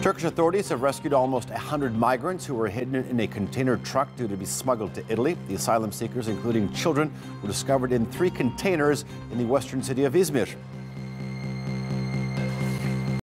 Turkish authorities have rescued almost 100 migrants who were hidden in a container truck due to be smuggled to Italy. The asylum seekers, including children, were discovered in three containers in the western city of Izmir.